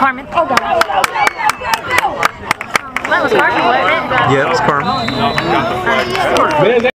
Carmen. Oh, God. That was Carmen, wasn't it? Yeah, it was Carmen.